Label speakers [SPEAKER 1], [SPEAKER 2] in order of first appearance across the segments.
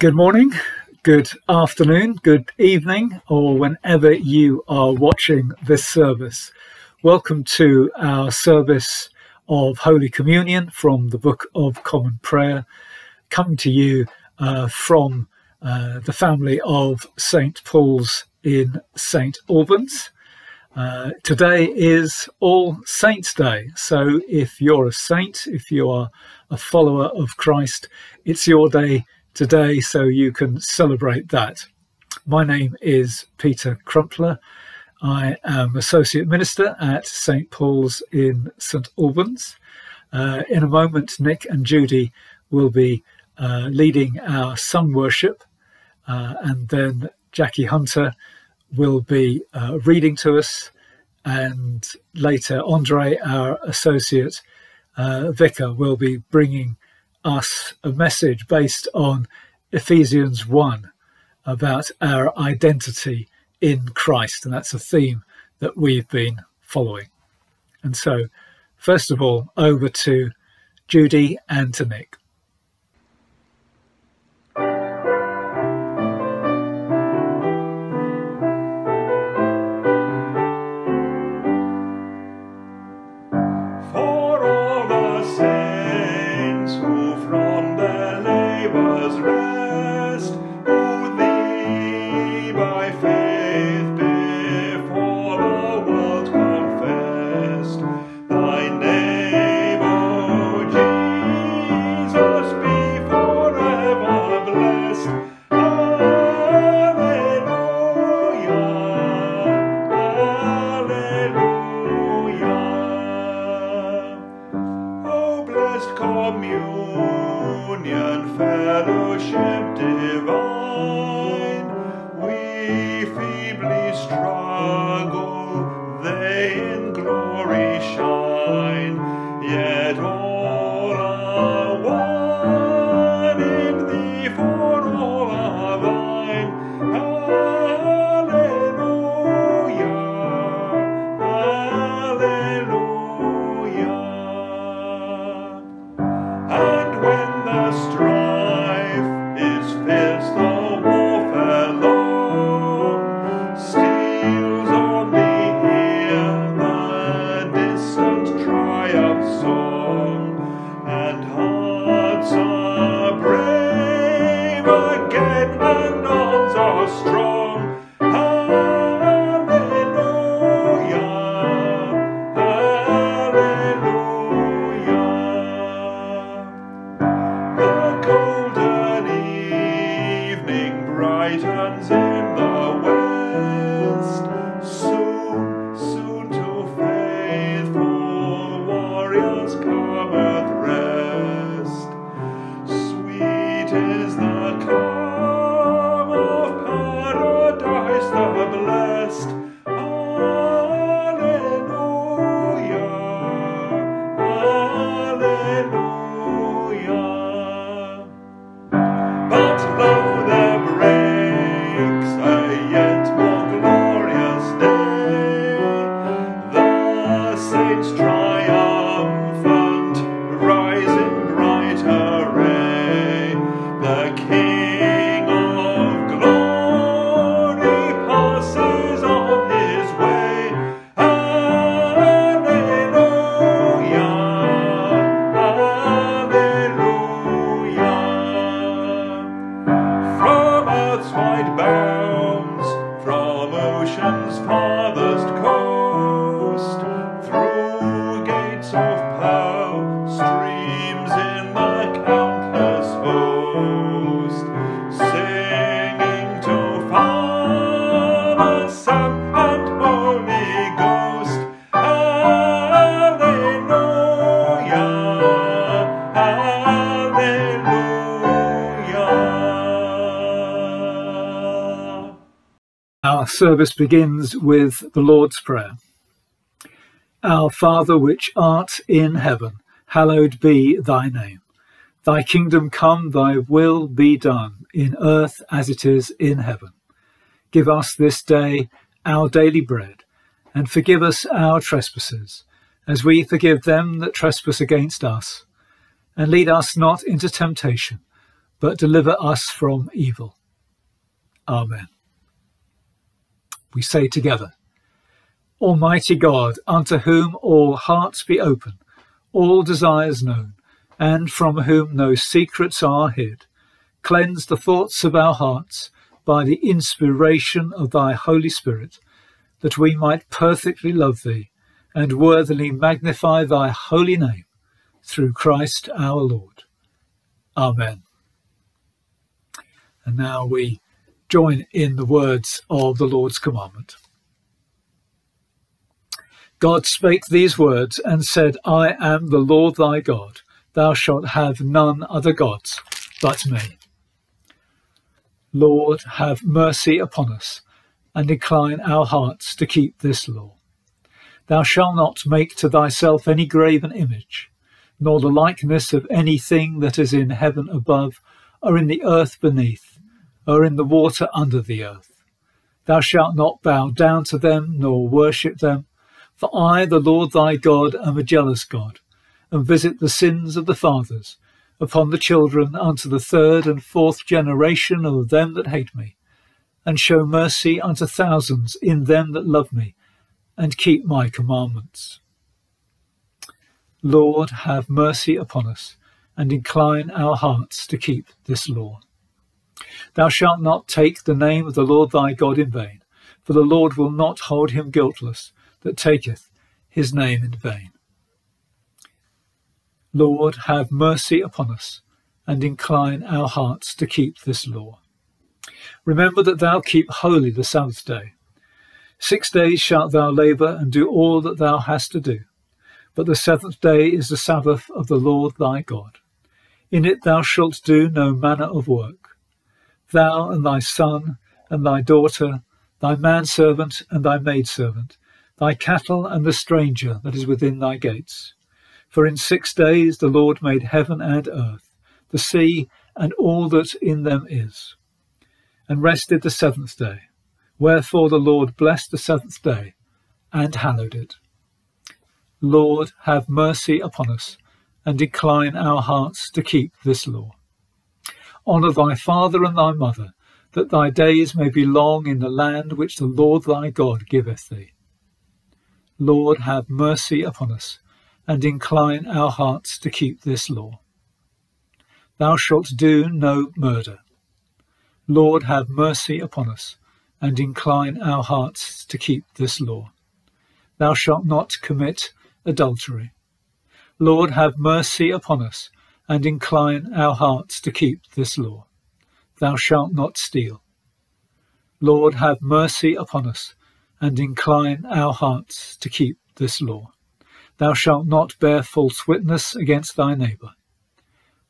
[SPEAKER 1] Good morning, good afternoon, good evening, or whenever you are watching this service. Welcome to our service of Holy Communion from the Book of Common Prayer, coming to you uh, from uh, the family of St. Paul's in St. Albans. Uh, today is All Saints' Day, so if you're a saint, if you are a follower of Christ, it's your day today so you can celebrate that. My name is Peter Crumpler. I am Associate Minister at St Paul's in St Albans. Uh, in a moment, Nick and Judy will be uh, leading our sun worship, uh, and then Jackie Hunter will be uh, reading to us, and later Andre, our Associate uh, Vicar, will be bringing us a message based on Ephesians 1 about our identity in Christ. And that's a theme that we've been following. And so, first of all, over to Judy and to Nick. Service begins with the Lord's Prayer. Our Father, which art in heaven, hallowed be thy name. Thy kingdom come, thy will be done, in earth as it is in heaven. Give us this day our daily bread, and forgive us our trespasses, as we forgive them that trespass against us. And lead us not into temptation,
[SPEAKER 2] but deliver us from evil. Amen. We say together, Almighty God, unto whom all hearts be open, all desires known, and from whom no secrets are hid, cleanse the thoughts of our hearts by the inspiration of thy Holy Spirit, that we might perfectly love thee and worthily magnify thy holy name through Christ our Lord. Amen. And now we join in the words of the Lord's commandment. God spake these words and said, I am the Lord thy God. Thou shalt have none other gods but me. Lord, have mercy upon us, and incline our hearts to keep this law. Thou shalt not make to thyself any graven image, nor the likeness of anything that is in heaven above, or in the earth beneath, or in the water under the earth. Thou shalt not bow down to them, nor worship them. For I, the Lord thy God, am a jealous God, and visit the sins of the fathers upon the children unto the third and fourth generation of them that hate me, and show mercy unto thousands in them that love me, and keep my commandments. Lord, have mercy upon us, and incline our hearts to keep this law. Thou shalt not take the name of the Lord thy God in vain, for the Lord will not hold him guiltless that taketh his name in vain. Lord, have mercy upon us, and incline our hearts to keep this law. Remember that thou keep holy the Sabbath day. Six days shalt thou labour and do all that thou hast to do. But the seventh day is the Sabbath of the Lord thy God. In it thou shalt do no manner of work. Thou and thy son and thy daughter, thy manservant and thy maidservant, thy cattle and the stranger that is within thy gates for in six days the Lord made heaven and earth, the sea, and all that in them is, and rested the seventh day. Wherefore the Lord blessed the seventh day and hallowed it. Lord, have mercy upon us, and incline our hearts to keep this law. Honour thy father and thy mother, that thy days may be long in the land which the Lord thy God giveth thee. Lord, have mercy upon us, and incline our hearts to keep this law. Thou shalt do no murder. Lord, have mercy upon us, and incline our hearts to keep this law. Thou shalt not commit adultery. Lord, have mercy upon us, and incline our hearts to keep this law. Thou shalt not steal. Lord, have mercy upon us, and incline our hearts to keep this law. Thou shalt not bear false witness against thy neighbour.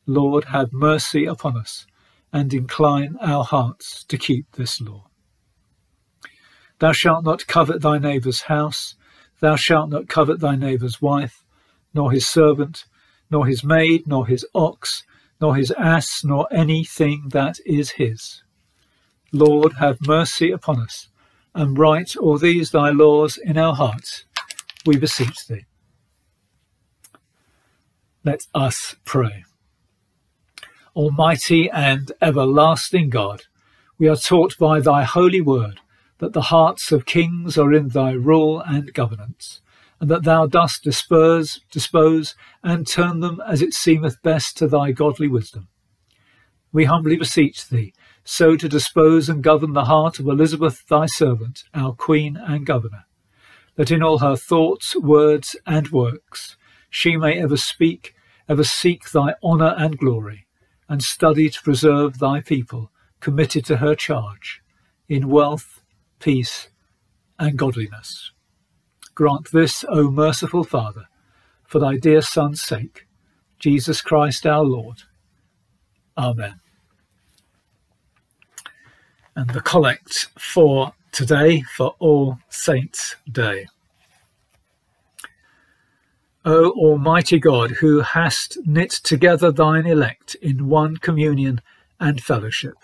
[SPEAKER 2] Lord, have mercy upon us, and incline our hearts to keep this law. Thou shalt not covet thy neighbour's house, thou shalt not covet thy neighbour's wife, nor his servant, nor his maid, nor his ox, nor his ass, nor anything that is his. Lord, have mercy upon us, and write all these thy laws in our hearts, we beseech thee. Let us pray. Almighty and everlasting God, we are taught by thy holy word that the hearts of kings are in thy rule and governance, and that thou dost dispose, dispose and turn them as it seemeth best to thy godly wisdom. We humbly beseech thee so to dispose and govern the heart of Elizabeth thy servant, our Queen and Governor, that in all her thoughts, words, and works she may ever speak, ever seek thy honour and glory, and study to preserve thy people committed to her charge, in wealth, peace, and godliness. Grant this, O merciful Father, for thy dear Son's sake, Jesus Christ our Lord. Amen. And the collect for today, for All Saints' Day. O Almighty God, who hast knit together thine elect in one communion and fellowship.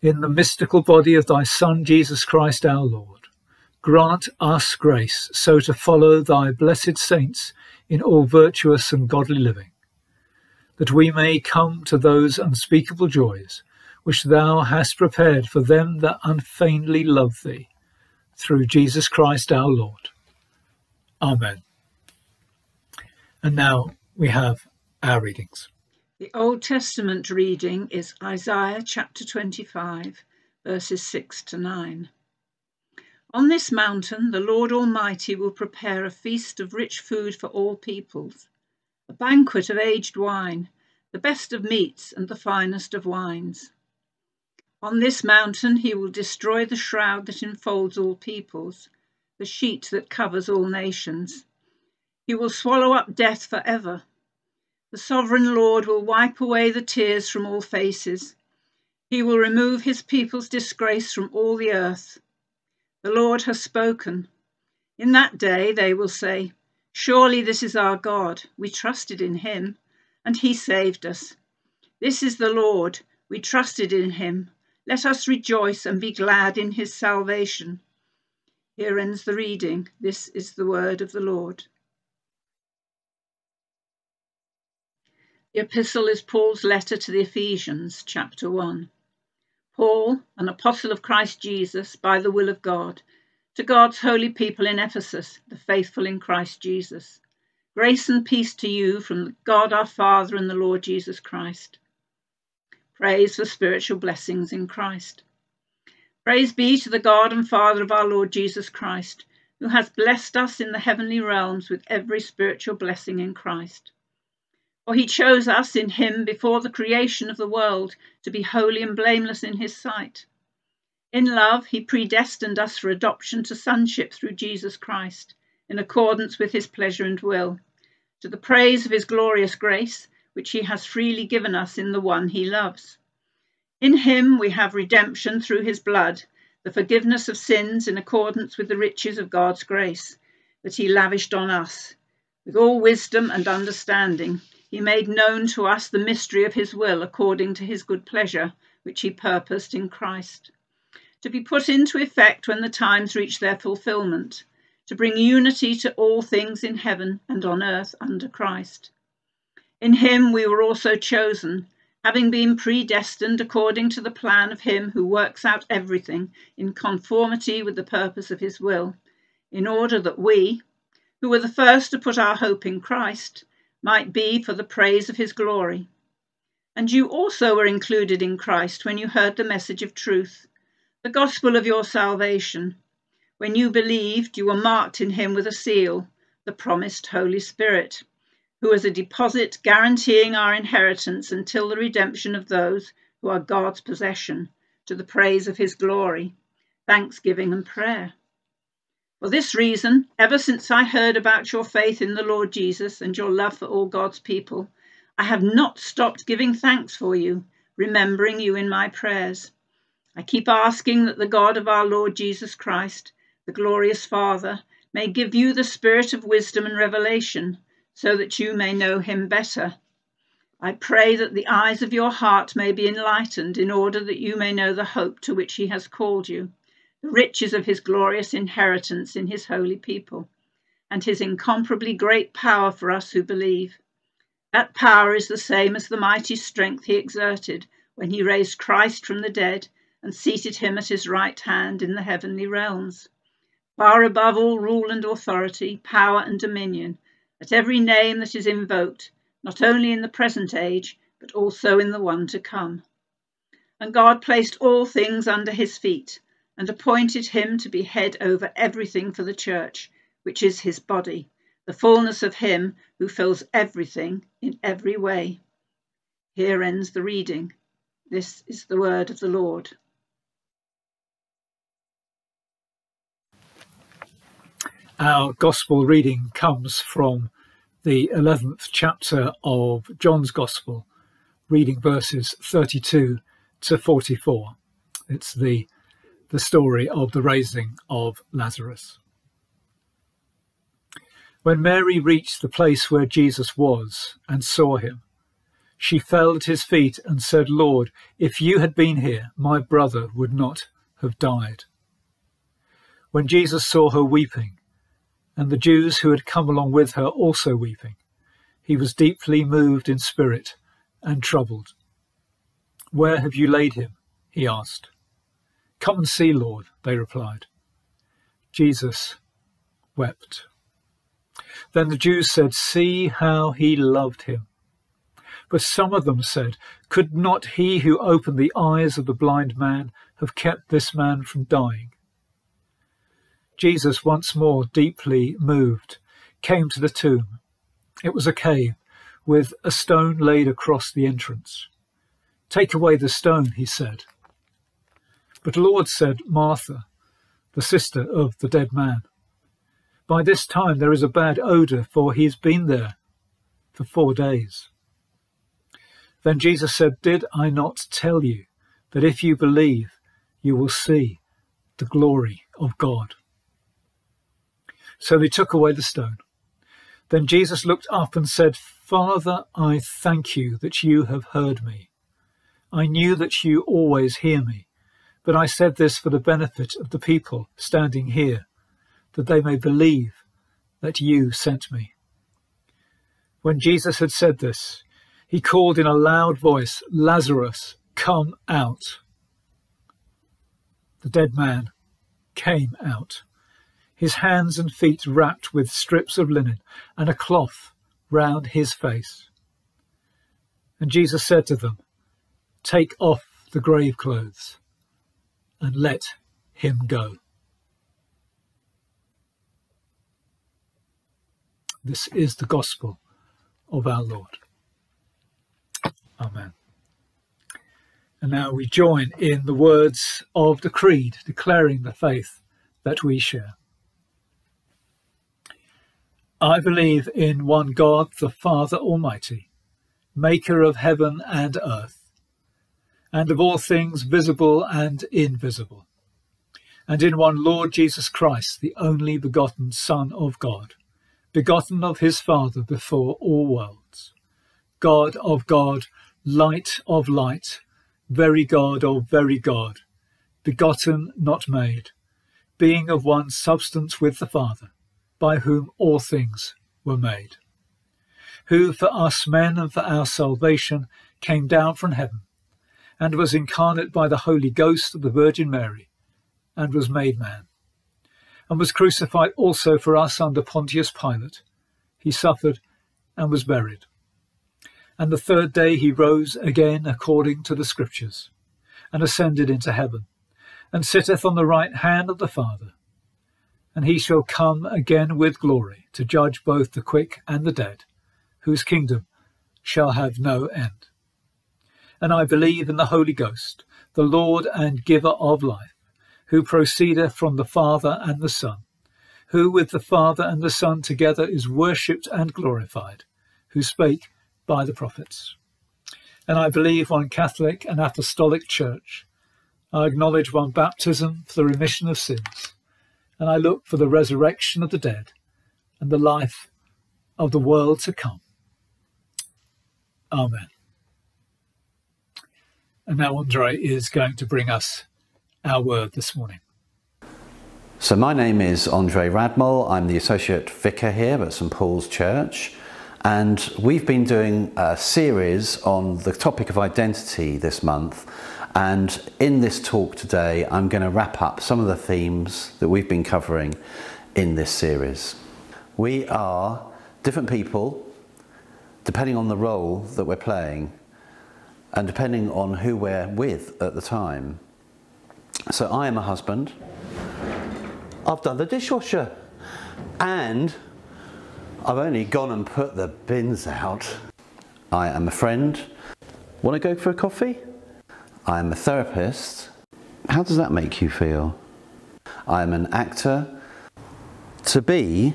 [SPEAKER 2] In the mystical body of thy Son, Jesus Christ our Lord, grant us grace so to follow thy blessed saints in all virtuous and godly living, that we may come to those unspeakable joys which thou hast prepared for them that unfeignedly love thee, through Jesus Christ our Lord. Amen. And now we have our readings.
[SPEAKER 3] The Old Testament reading is Isaiah chapter 25, verses 6 to 9. On this mountain the Lord Almighty will prepare a feast of rich food for all peoples a banquet of aged wine, the best of meats and the finest of wines. On this mountain he will destroy the shroud that enfolds all peoples, the sheet that covers all nations. He will swallow up death for ever. The sovereign Lord will wipe away the tears from all faces. He will remove his people's disgrace from all the earth. The Lord has spoken. In that day they will say, Surely this is our God. We trusted in him, and he saved us. This is the Lord. We trusted in him. Let us rejoice and be glad in his salvation. Here ends the reading. This is the word of the Lord. The epistle is Paul's letter to the Ephesians, chapter 1. Paul, an apostle of Christ Jesus, by the will of God, to God's holy people in Ephesus, the faithful in Christ Jesus. Grace and peace to you from God our Father and the Lord Jesus Christ. Praise for spiritual blessings in Christ. Praise be to the God and Father of our Lord Jesus Christ, who has blessed us in the heavenly realms with every spiritual blessing in Christ. For he chose us in him before the creation of the world to be holy and blameless in his sight. In love, he predestined us for adoption to sonship through Jesus Christ, in accordance with his pleasure and will, to the praise of his glorious grace, which he has freely given us in the one he loves. In him we have redemption through his blood, the forgiveness of sins in accordance with the riches of God's grace that he lavished on us. With all wisdom and understanding, he made known to us the mystery of his will according to his good pleasure, which he purposed in Christ to be put into effect when the times reach their fulfillment, to bring unity to all things in heaven and on earth under Christ. In him we were also chosen, having been predestined according to the plan of him who works out everything in conformity with the purpose of his will, in order that we, who were the first to put our hope in Christ, might be for the praise of his glory. And you also were included in Christ when you heard the message of truth the gospel of your salvation. When you believed, you were marked in him with a seal, the promised Holy Spirit, who is a deposit guaranteeing our inheritance until the redemption of those who are God's possession, to the praise of his glory, thanksgiving and prayer. For this reason, ever since I heard about your faith in the Lord Jesus and your love for all God's people, I have not stopped giving thanks for you, remembering you in my prayers. I keep asking that the God of our Lord Jesus Christ, the glorious Father, may give you the spirit of wisdom and revelation, so that you may know him better. I pray that the eyes of your heart may be enlightened, in order that you may know the hope to which he has called you, the riches of his glorious inheritance in his holy people, and his incomparably great power for us who believe. That power is the same as the mighty strength he exerted when he raised Christ from the dead and seated him at his right hand in the heavenly realms, far above all rule and authority, power and dominion, at every name that is invoked, not only in the present age, but also in the one to come. And God placed all things under his feet, and appointed him to be head over everything for the church, which is his body, the fullness of him who fills everything in every way. Here ends the reading. This is the word of the Lord.
[SPEAKER 2] Our Gospel reading comes from the 11th chapter of John's Gospel, reading verses 32 to 44. It's the, the story of the raising of Lazarus. When Mary reached the place where Jesus was and saw him, she fell at his feet and said, Lord, if you had been here, my brother would not have died. When Jesus saw her weeping, and the Jews who had come along with her also weeping. He was deeply moved in spirit and troubled. Where have you laid him? he asked. Come and see, Lord, they replied. Jesus wept. Then the Jews said, See how he loved him. But some of them said, Could not he who opened the eyes of the blind man have kept this man from dying? Jesus, once more deeply moved, came to the tomb. It was a cave with a stone laid across the entrance. Take away the stone, he said. But Lord said, Martha, the sister of the dead man, by this time there is a bad odour, for he has been there for four days. Then Jesus said, Did I not tell you that if you believe, you will see the glory of God? So they took away the stone. Then Jesus looked up and said, Father, I thank you that you have heard me. I knew that you always hear me, but I said this for the benefit of the people standing here, that they may believe that you sent me. When Jesus had said this, he called in a loud voice, Lazarus, come out. The dead man came out his hands and feet wrapped with strips of linen, and a cloth round his face. And Jesus said to them, Take off the grave clothes and let him go. This is the gospel of our Lord. Amen. And now we join in the words of the Creed declaring the faith that we share. I believe in one God, the Father Almighty, maker of heaven and earth, and of all things visible and invisible, and in one Lord Jesus Christ, the only begotten Son of God, begotten of his Father before all worlds, God of God, light of light, very God of very God, begotten, not made, being of one substance with the Father by whom all things were made, who for us men and for our salvation came down from heaven, and was incarnate by the Holy Ghost of the Virgin Mary, and was made man, and was crucified also for us under Pontius Pilate. He suffered and was buried. And the third day he rose again according to the Scriptures, and ascended into heaven, and sitteth on the right hand of the Father and he shall come again with glory to judge both the quick and the dead, whose kingdom shall have no end. And I believe in the Holy Ghost, the Lord and giver of life, who proceedeth from the Father and the Son, who with the Father and the Son together is worshipped and glorified, who spake by the prophets. And I believe one Catholic and Apostolic Church. I acknowledge one baptism for the remission of sins and I look for the resurrection of the dead and the life of the world to come. Amen. And now Andre is going to bring us our word this morning.
[SPEAKER 4] So, my name is Andre Radmall. I'm the Associate Vicar here at St Paul's Church. And we've been doing a series on the topic of identity this month. And in this talk today, I'm going to wrap up some of the themes that we've been covering in this series. We are different people depending on the role that we're playing and depending on who we're with at the time. So I am a husband. I've done the dishwasher and I've only gone and put the bins out. I am a friend. Want to go for a coffee? I'm a therapist. How does that make you feel? I'm an actor. To be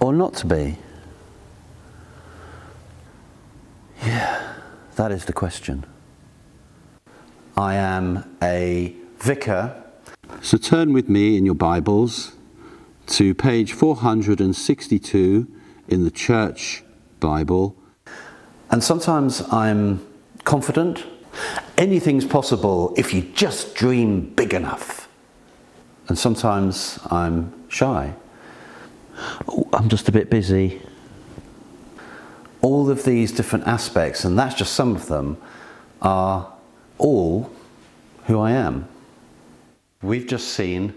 [SPEAKER 4] or not to be? Yeah, that is the question. I am a vicar. So turn with me in your Bibles to page 462 in the Church Bible. And sometimes I'm confident. Anything's possible if you just dream big enough. And sometimes I'm shy. Oh, I'm just a bit busy. All of these different aspects, and that's just some of them, are all who I am. We've just seen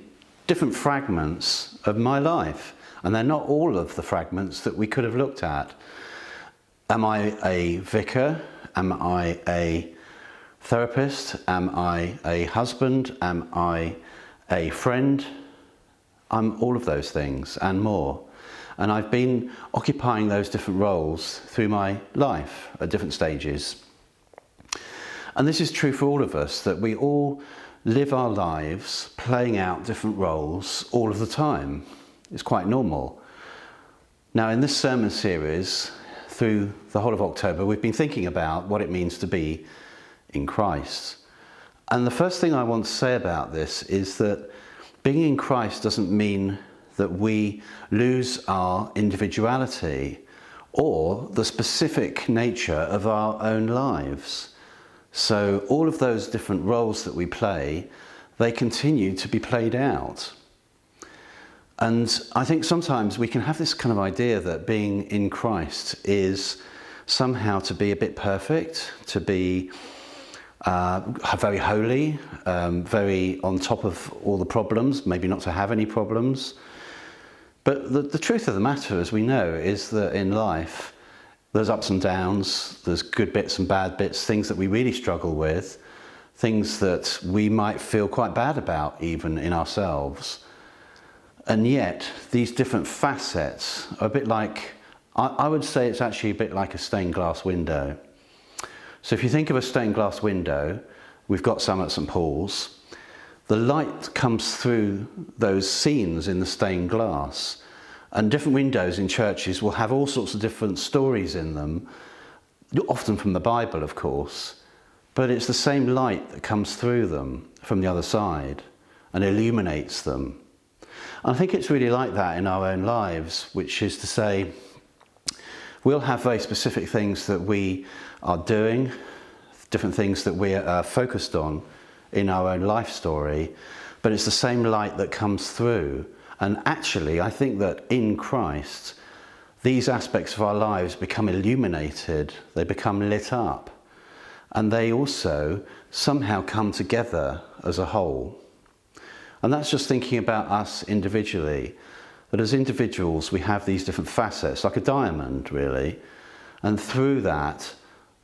[SPEAKER 4] different fragments of my life, and they're not all of the fragments that we could have looked at. Am I a vicar? Am I a therapist? Am I a husband? Am I a friend? I'm all of those things and more. And I've been occupying those different roles through my life at different stages. And this is true for all of us, that we all live our lives playing out different roles all of the time. It's quite normal. Now, in this sermon series, through the whole of October, we've been thinking about what it means to be in Christ. And the first thing I want to say about this is that being in Christ doesn't mean that we lose our individuality or the specific nature of our own lives. So all of those different roles that we play, they continue to be played out. And I think sometimes we can have this kind of idea that being in Christ is somehow to be a bit perfect, to be uh, very holy, um, very on top of all the problems, maybe not to have any problems. But the, the truth of the matter, as we know, is that in life, there's ups and downs, there's good bits and bad bits, things that we really struggle with, things that we might feel quite bad about even in ourselves. And yet, these different facets are a bit like, I, I would say it's actually a bit like a stained glass window. So if you think of a stained glass window, we've got some at St Paul's, the light comes through those scenes in the stained glass. And different windows in churches will have all sorts of different stories in them, often from the Bible, of course, but it's the same light that comes through them from the other side and illuminates them. And I think it's really like that in our own lives, which is to say, we'll have very specific things that we are doing, different things that we are focused on in our own life story, but it's the same light that comes through. And actually, I think that in Christ, these aspects of our lives become illuminated, they become lit up, and they also somehow come together as a whole. And that's just thinking about us individually. That as individuals, we have these different facets, like a diamond, really. And through that,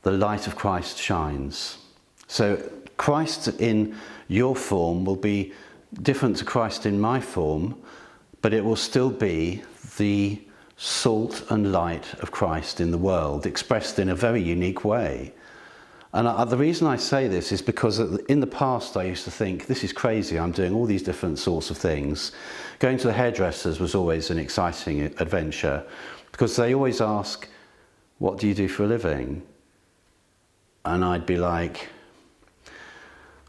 [SPEAKER 4] the light of Christ shines. So Christ in your form will be different to Christ in my form, but it will still be the salt and light of Christ in the world, expressed in a very unique way. And I, the reason I say this is because in the past I used to think, this is crazy, I'm doing all these different sorts of things. Going to the hairdressers was always an exciting adventure because they always ask, what do you do for a living? And I'd be like,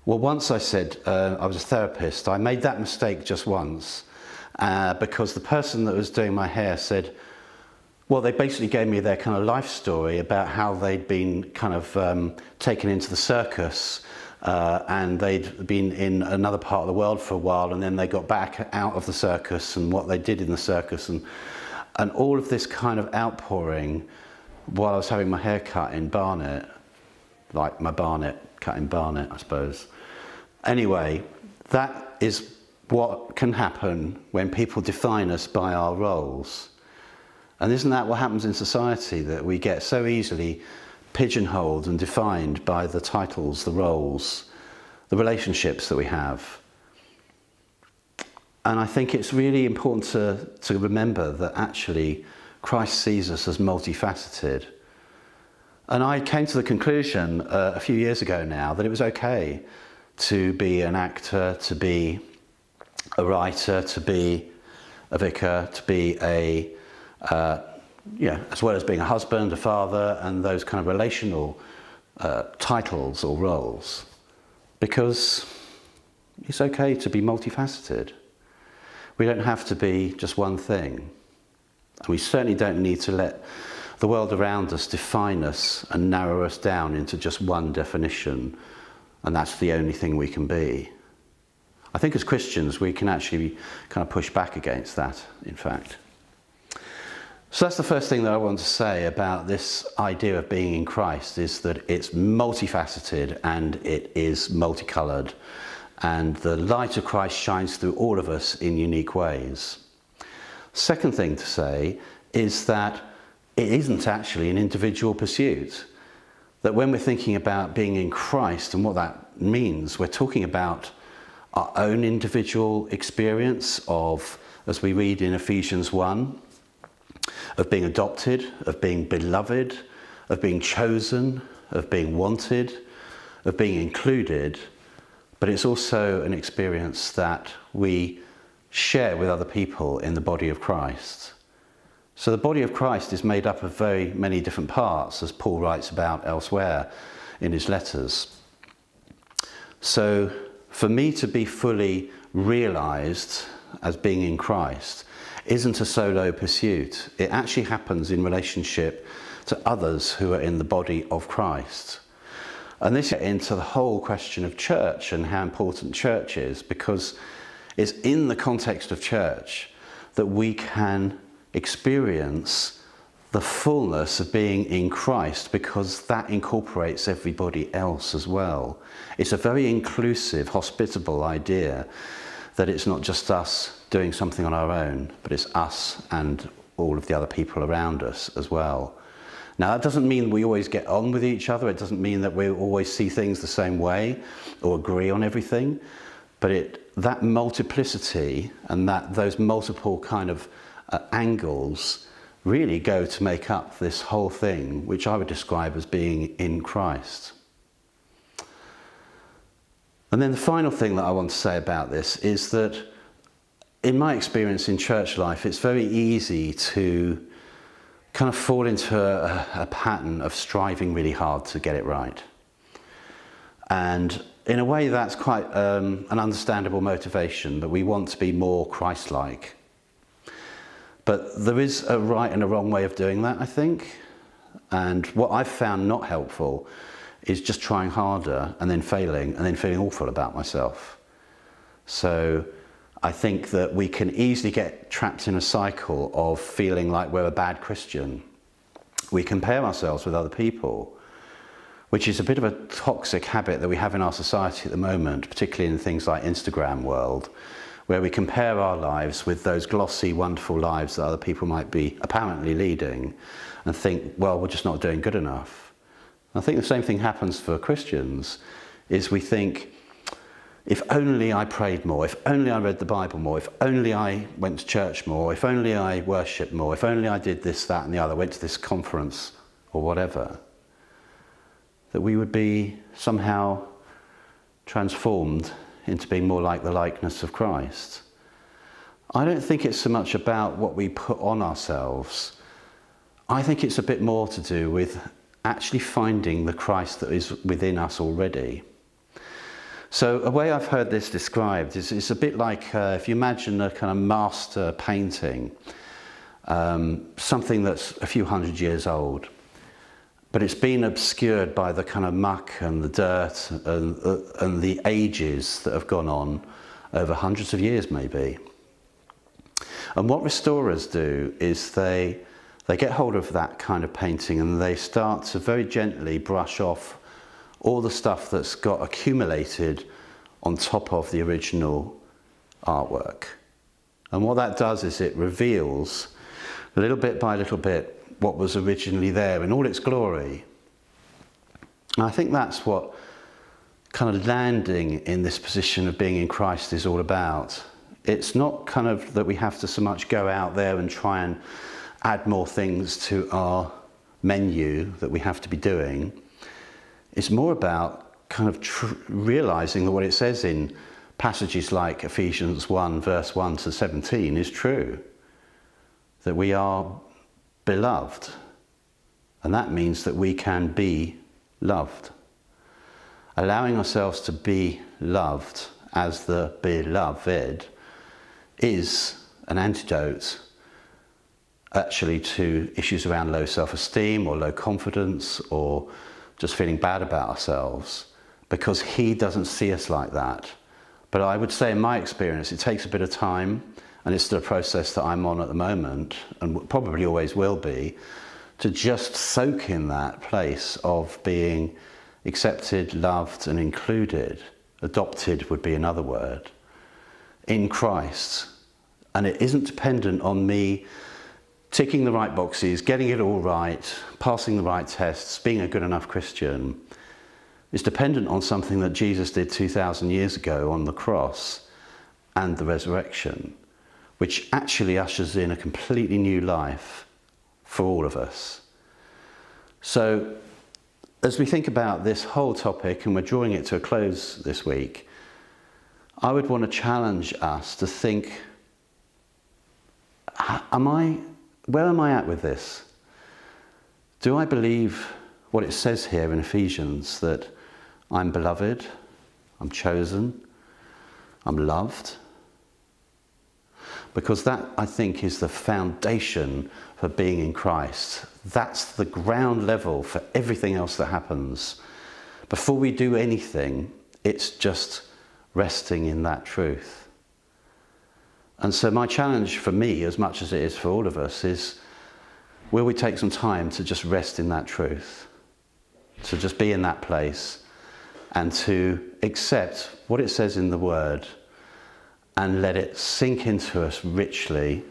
[SPEAKER 4] well, once I said uh, I was a therapist. I made that mistake just once uh, because the person that was doing my hair said, well, they basically gave me their kind of life story about how they'd been kind of um, taken into the circus uh, and they'd been in another part of the world for a while and then they got back out of the circus and what they did in the circus and, and all of this kind of outpouring while I was having my hair cut in Barnet, like my Barnet cut in Barnet, I suppose. Anyway, that is what can happen when people define us by our roles. And isn't that what happens in society, that we get so easily pigeonholed and defined by the titles, the roles, the relationships that we have? And I think it's really important to, to remember that actually Christ sees us as multifaceted. And I came to the conclusion uh, a few years ago now that it was okay to be an actor, to be a writer, to be a vicar, to be a uh, yeah, as well as being a husband, a father, and those kind of relational uh, titles or roles, because it's okay to be multifaceted. We don't have to be just one thing. And we certainly don't need to let the world around us define us and narrow us down into just one definition, and that's the only thing we can be. I think as Christians we can actually kind of push back against that, in fact. So that's the first thing that I want to say about this idea of being in Christ is that it's multifaceted and it is multicolored. And the light of Christ shines through all of us in unique ways. Second thing to say is that it isn't actually an individual pursuit. That when we're thinking about being in Christ and what that means, we're talking about our own individual experience of, as we read in Ephesians 1, of being adopted, of being beloved, of being chosen, of being wanted, of being included, but it's also an experience that we share with other people in the body of Christ. So the body of Christ is made up of very many different parts, as Paul writes about elsewhere in his letters. So for me to be fully realized as being in Christ, isn't a solo pursuit. It actually happens in relationship to others who are in the body of Christ. And this gets into the whole question of church and how important church is because it's in the context of church that we can experience the fullness of being in Christ because that incorporates everybody else as well. It's a very inclusive, hospitable idea that it's not just us doing something on our own, but it's us and all of the other people around us as well. Now, that doesn't mean we always get on with each other. It doesn't mean that we always see things the same way or agree on everything. But it, that multiplicity and that those multiple kind of uh, angles really go to make up this whole thing, which I would describe as being in Christ. And then the final thing that I want to say about this is that in my experience in church life, it's very easy to kind of fall into a, a, pattern of striving really hard to get it right. And in a way, that's quite um, an understandable motivation that we want to be more Christ like. But there is a right and a wrong way of doing that, I think. And what I've found not helpful is just trying harder and then failing and then feeling awful about myself. So I think that we can easily get trapped in a cycle of feeling like we're a bad Christian. We compare ourselves with other people, which is a bit of a toxic habit that we have in our society at the moment, particularly in things like Instagram world, where we compare our lives with those glossy, wonderful lives that other people might be apparently leading and think, well, we're just not doing good enough. I think the same thing happens for Christians, is we think, if only I prayed more, if only I read the Bible more, if only I went to church more, if only I worshipped more, if only I did this, that, and the other, went to this conference or whatever, that we would be somehow transformed into being more like the likeness of Christ. I don't think it's so much about what we put on ourselves. I think it's a bit more to do with actually finding the Christ that is within us already. So a way I've heard this described is it's a bit like uh, if you imagine a kind of master painting, um, something that's a few hundred years old, but it's been obscured by the kind of muck and the dirt and, uh, and the ages that have gone on over hundreds of years maybe. And what restorers do is they, they get hold of that kind of painting and they start to very gently brush off all the stuff that's got accumulated on top of the original artwork. And what that does is it reveals little bit by little bit what was originally there in all its glory. And I think that's what kind of landing in this position of being in Christ is all about. It's not kind of that we have to so much go out there and try and add more things to our menu that we have to be doing. It's more about kind of realizing that what it says in passages like Ephesians 1, verse 1 to 17, is true. That we are beloved. And that means that we can be loved. Allowing ourselves to be loved as the beloved is an antidote actually to issues around low self esteem or low confidence or just feeling bad about ourselves because he doesn't see us like that. But I would say, in my experience, it takes a bit of time and it's still a process that I'm on at the moment, and probably always will be, to just soak in that place of being accepted, loved, and included. Adopted would be another word in Christ. And it isn't dependent on me ticking the right boxes, getting it all right, passing the right tests, being a good enough Christian. It's dependent on something that Jesus did 2,000 years ago on the cross and the resurrection, which actually ushers in a completely new life for all of us. So, as we think about this whole topic, and we're drawing it to a close this week, I would want to challenge us to think am I, where am I at with this? Do I believe what it says here in Ephesians that I'm beloved, I'm chosen, I'm loved? Because that, I think, is the foundation for being in Christ. That's the ground level for everything else that happens. Before we do anything, it's just resting in that truth. And so, my challenge for me, as much as it is for all of us, is will we take some time to just rest in that truth? To just be in that place and to accept what it says in the Word and let it sink into us richly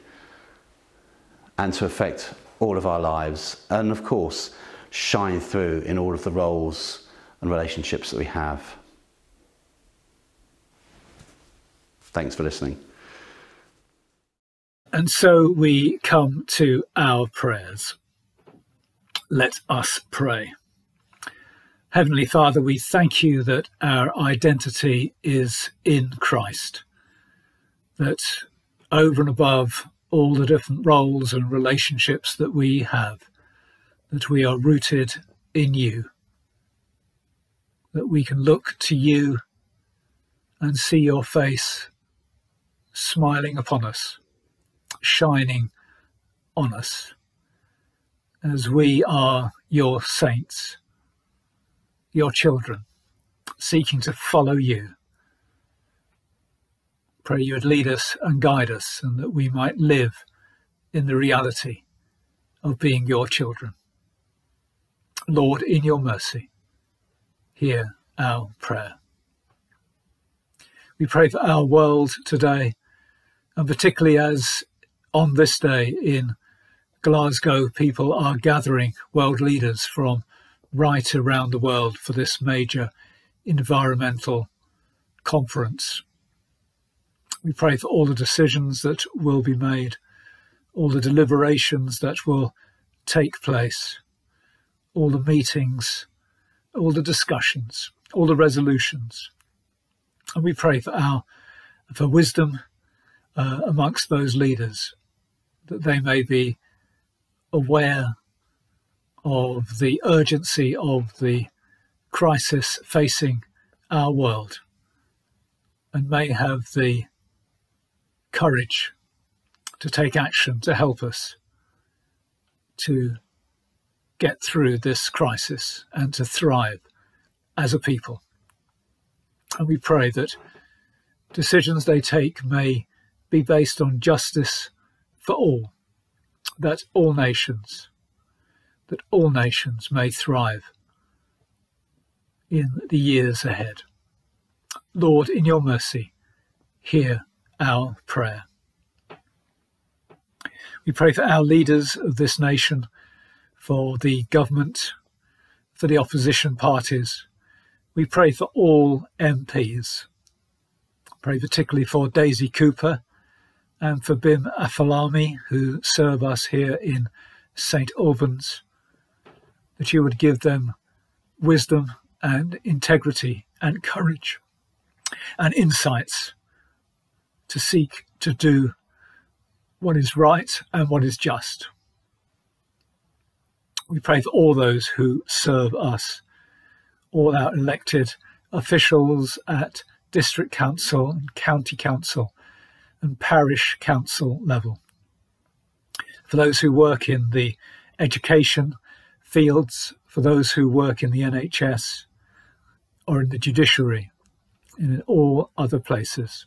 [SPEAKER 4] and to affect all of our lives. And of course, shine through in all of the roles and relationships that we have. Thanks for listening.
[SPEAKER 2] And so we come to our prayers. Let us pray. Heavenly Father, we thank you that our identity is in Christ, that over and above all the different roles and relationships that we have, that we are rooted in you, that we can look to you and see your face smiling upon us, shining on us, as we are your saints, your children, seeking to follow you. Pray you would lead us and guide us, and that we might live in the reality of being your children. Lord, in your mercy, hear our prayer. We pray for our world today and particularly as on this day in Glasgow, people are gathering world leaders from right around the world for this major environmental conference. We pray for all the decisions that will be made, all the deliberations that will take place, all the meetings, all the discussions, all the resolutions. And we pray for our for wisdom uh, amongst those leaders, that they may be aware of the urgency of the crisis facing our world and may have the courage to take action to help us to get through this crisis and to thrive as a people. And we pray that decisions they take may be based on justice for all, that all nations, that all nations may thrive in the years ahead. Lord, in your mercy, hear our prayer. We pray for our leaders of this nation, for the government, for the opposition parties. We pray for all MPs. Pray particularly for Daisy Cooper, and for Bim Afolami, who serve us here in St. Albans, that you would give them wisdom and integrity and courage and insights to seek to do what is right and what is just. We pray for all those who serve us, all our elected officials at district council and county council, and parish council level. For those who work in the education fields, for those who work in the NHS or in the judiciary, and in all other places.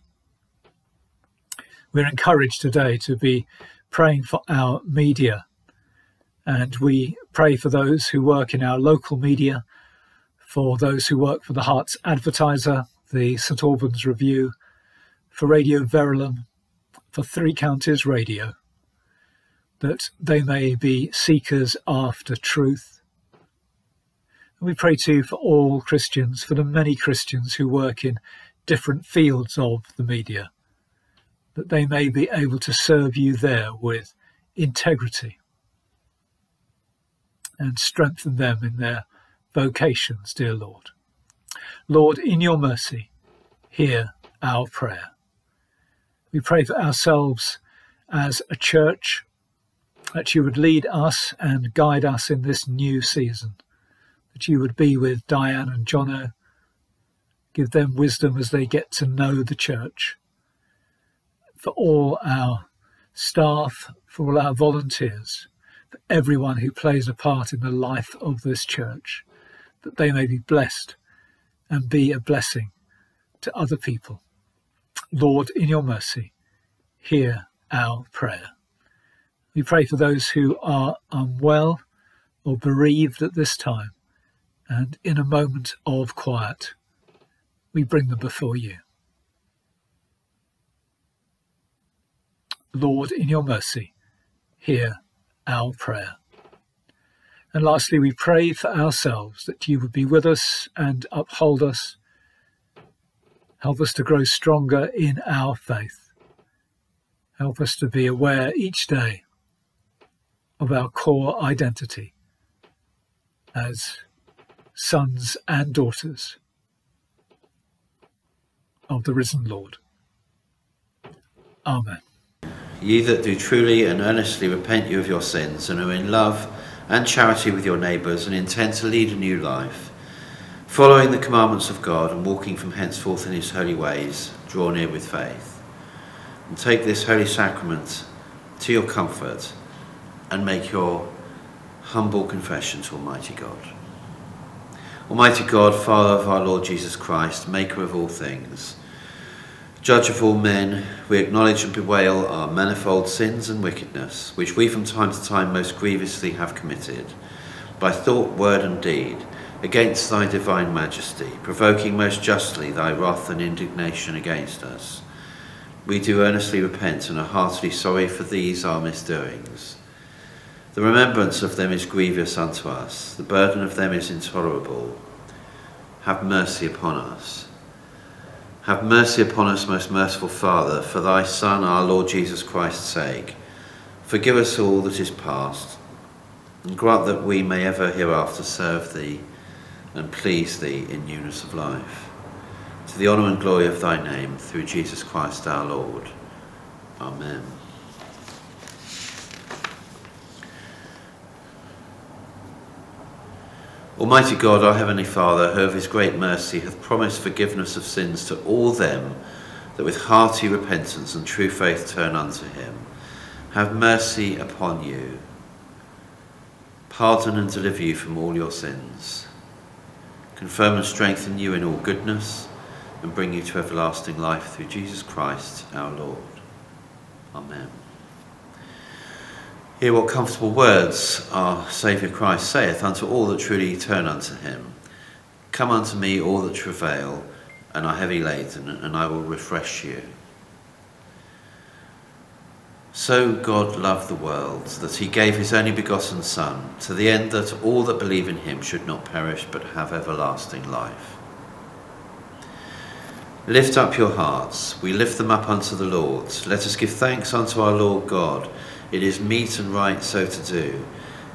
[SPEAKER 2] We're encouraged today to be praying for our media. And we pray for those who work in our local media, for those who work for the Herts Advertiser, the St Albans Review, for Radio Verulam, for Three Counties Radio, that they may be seekers after truth. And we pray too for all Christians, for the many Christians who work in different fields of the media, that they may be able to serve you there with integrity and strengthen them in their vocations, dear Lord. Lord, in your mercy, hear our prayer. We pray for ourselves as a church that you would lead us and guide us in this new season, that you would be with Diane and Jono, give them wisdom as they get to know the church. For all our staff, for all our volunteers, for everyone who plays a part in the life of this church, that they may be blessed and be a blessing to other people. Lord, in your mercy, hear our prayer. We pray for those who are unwell or bereaved at this time, and in a moment of quiet, we bring them before you. Lord, in your mercy, hear our prayer. And lastly, we pray for ourselves that you would be with us and uphold us. Help us to grow stronger in our faith. Help us to be aware each day of our core identity as sons and daughters of the risen Lord. Amen.
[SPEAKER 5] Ye that do truly and earnestly repent you of your sins and are in love and charity with your neighbours and intend to lead a new life, following the commandments of God and walking from henceforth in his holy ways, draw near with faith. And take this holy sacrament to your comfort and make your humble confession to Almighty God. Almighty God, Father of our Lord Jesus Christ, maker of all things, Judge of all men, we acknowledge and bewail our manifold sins and wickedness, which we from time to time most grievously have committed, by thought, word, and deed, against thy divine majesty, provoking most justly thy wrath and indignation against us. We do earnestly repent and are heartily sorry for these our misdoings. The remembrance of them is grievous unto us, the burden of them is intolerable. Have mercy upon us. Have mercy upon us, most merciful Father, for thy Son, our Lord Jesus Christ's sake. Forgive us all that is past, and grant that we may ever hereafter serve thee and please thee in newness of life. To the honour and glory of thy name, through Jesus Christ our Lord. Amen. Almighty God, our Heavenly Father, who of his great mercy hath promised forgiveness of sins to all them that with hearty repentance and true faith turn unto him, have mercy upon you, pardon and deliver you from all your sins, confirm and strengthen you in all goodness, and bring you to everlasting life through Jesus Christ our Lord. Amen. Hear what comfortable words our Saviour Christ saith unto all that truly turn unto him. Come unto me, all that travail and are heavy laden, and I will refresh you. So God loved the world, that he gave his only begotten Son, to the end that all that believe in him should not perish, but have everlasting life. Lift up your hearts, we lift them up unto the Lord. Let us give thanks unto our Lord God, it is meet and right so to do.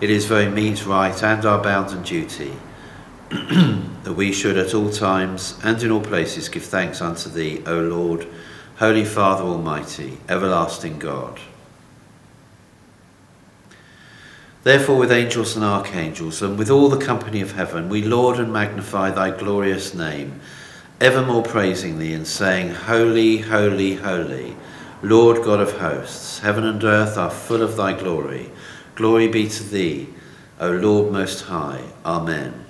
[SPEAKER 5] It is very meet, right, and our bounden duty that we should at all times and in all places give thanks unto Thee, O Lord, Holy Father Almighty, everlasting God. Therefore, with angels and archangels, and with all the company of heaven, we laud and magnify Thy glorious name, evermore praising Thee and saying, Holy, holy, holy Lord God of hosts, heaven and earth are full of thy glory. Glory be to thee, O Lord most high. Amen.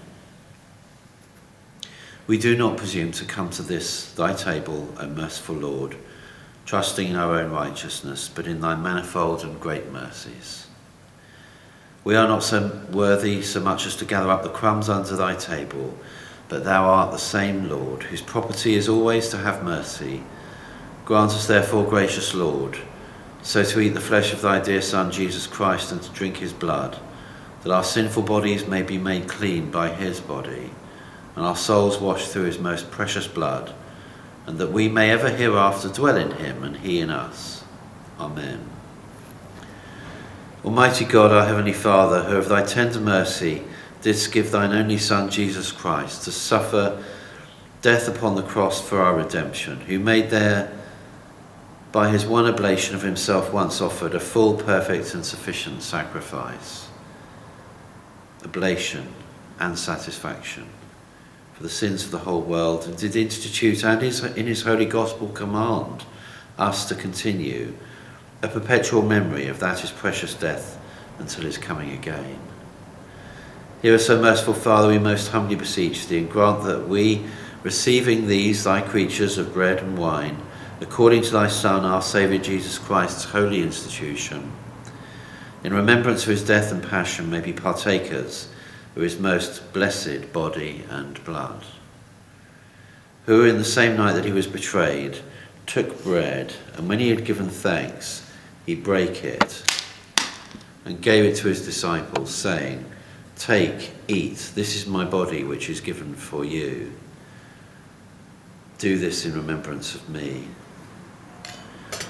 [SPEAKER 5] We do not presume to come to this thy table, O merciful Lord, trusting in our own righteousness, but in thy manifold and great mercies. We are not so worthy so much as to gather up the crumbs under thy table, but thou art the same Lord, whose property is always to have mercy. Grant us therefore, gracious Lord, so to eat the flesh of thy dear Son Jesus Christ and to drink his blood, that our sinful bodies may be made clean by his body, and our souls washed through his most precious blood, and that we may ever hereafter dwell in him and he in us. Amen. Almighty God, our Heavenly Father, who of thy tender mercy didst give thine only Son, Jesus Christ, to suffer death upon the cross for our redemption, who made there, by his one oblation of himself once offered, a full, perfect, and sufficient sacrifice. Oblation and satisfaction for the sins of the whole world, and did institute and is in his holy gospel command us to continue a perpetual memory of that his precious death until his coming again. Hear us, O merciful Father, we most humbly beseech thee, and grant that we, receiving these thy creatures of bread and wine, according to thy Son, our Saviour Jesus Christ's holy institution, in remembrance of his death and passion, may be partakers of his most blessed body and blood, who in the same night that he was betrayed took bread, and when he had given thanks, he brake it and gave it to his disciples, saying, Take, eat, this is my body which is given for you. Do this in remembrance of me.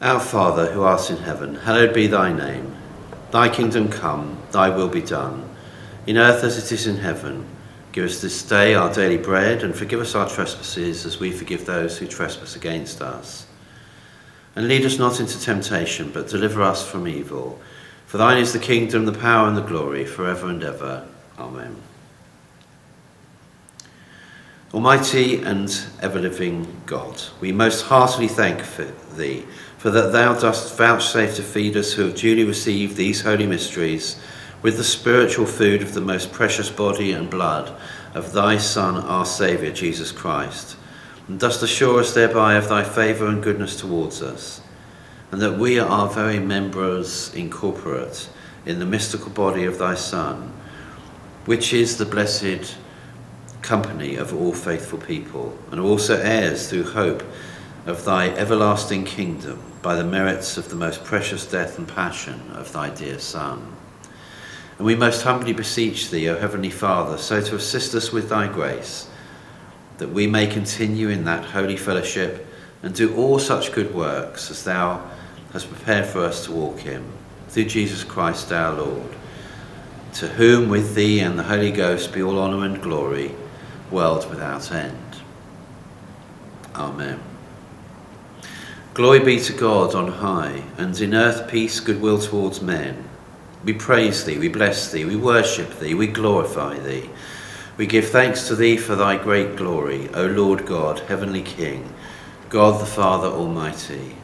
[SPEAKER 5] Our Father, who art in heaven, hallowed be thy name. Thy kingdom come, thy will be done, in earth as it is in heaven. Give us this day our daily bread, and forgive us our trespasses as we forgive those who trespass against us. And lead us not into temptation, but deliver us from evil. For thine is the kingdom, the power, and the glory, for ever and ever. Amen. Almighty and ever-living God, we most heartily thank thee for that thou dost vouchsafe to feed us who have duly received these holy mysteries with the spiritual food of the most precious body and blood of thy Son, our Saviour, Jesus Christ, and dost assure us thereby of thy favour and goodness towards us, and that we are very members incorporate in the mystical body of thy Son, which is the blessed company of all faithful people, and also heirs through hope of thy everlasting kingdom by the merits of the most precious death and passion of thy dear Son. And we most humbly beseech thee, O Heavenly Father, so to assist us with thy grace, that we may continue in that holy fellowship and do all such good works as thou hast prepared for us to walk in, through Jesus Christ our Lord, to whom with thee and the Holy Ghost be all honour and glory, world without end. Amen. Glory be to God on high, and in earth peace, goodwill towards men. We praise thee, we bless thee, we worship thee, we glorify thee. We give thanks to thee for thy great glory, O Lord God, heavenly King, God the Father Almighty.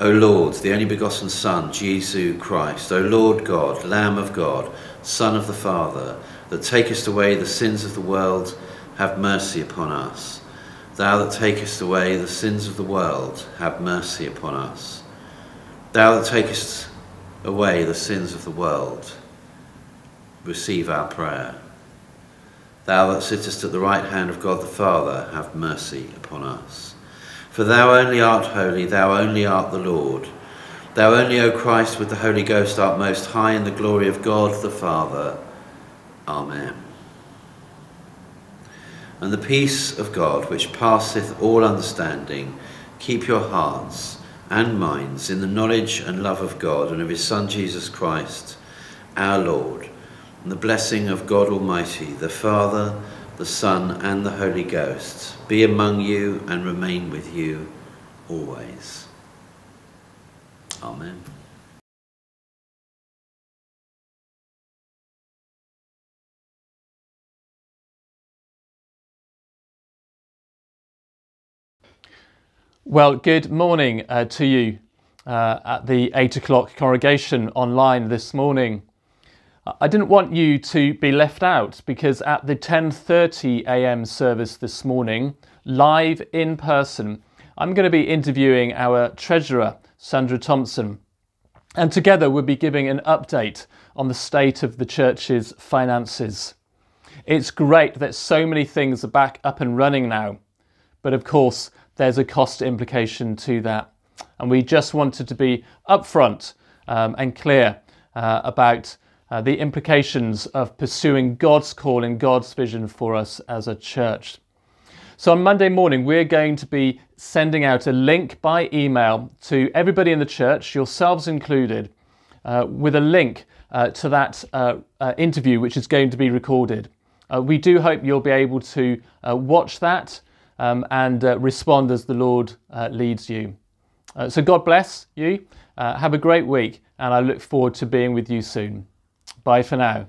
[SPEAKER 5] O Lord, the only begotten Son, Jesus Christ, O Lord God, Lamb of God, Son of the Father, that takest away the sins of the world, have mercy upon us. Thou that takest away the sins of the world, have mercy upon us. Thou that takest away the sins of the world, receive our prayer. Thou that sittest at the right hand of God the Father, have mercy upon us. For thou only art holy, thou only art the Lord. Thou only, O Christ, with the Holy Ghost art most high in the glory of God the Father. Amen. And the peace of God, which passeth all understanding, keep your hearts and minds in the knowledge and love of God and of his Son Jesus Christ, our Lord.
[SPEAKER 4] And the blessing of God Almighty, the Father, the Son, and the Holy Ghost be among you and remain with you always. Amen.
[SPEAKER 6] Well, good morning uh, to you uh, at the 8 o'clock congregation online this morning. I didn't want you to be left out because at the 10:30 a.m. service this morning, live in person, I'm going to be interviewing our treasurer, Sandra Thompson. And together we'll be giving an update on the state of the church's finances. It's great that so many things are back up and running now, but of course, there's a cost implication to that. And we just wanted to be upfront um, and clear uh, about uh, the implications of pursuing God's call and God's vision for us as a church. So on Monday morning, we're going to be sending out a link by email to everybody in the church, yourselves included, uh, with a link uh, to that uh, uh, interview which is going to be recorded. We do hope you'll be able to watch that um, and uh, respond as the Lord uh, leads you. Uh, so God bless you. have a great week, and I look forward to being with you soon. Bye for now.